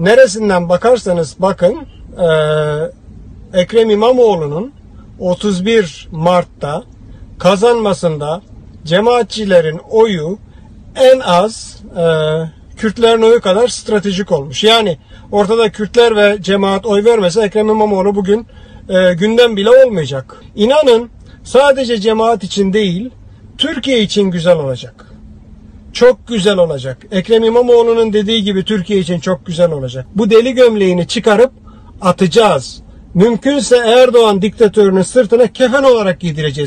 neresinden bakarsanız bakın e, Ekrem İmamoğlu'nun 31 Mart'ta kazanmasında cemaatçilerin oyu en az e, Kürtlerin oyu kadar stratejik olmuş. Yani ortada Kürtler ve cemaat oy vermese Ekrem İmamoğlu bugün e, gündem bile olmayacak. İnanın sadece cemaat için değil Türkiye için güzel olacak. Çok güzel olacak. Ekrem İmamoğlu'nun dediği gibi Türkiye için çok güzel olacak. Bu deli gömleğini çıkarıp atacağız. Mümkünse Erdoğan diktatörünün sırtına kefen olarak giydireceğiz.